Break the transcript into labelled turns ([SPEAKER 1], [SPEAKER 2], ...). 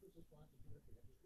[SPEAKER 1] was responsibility, that description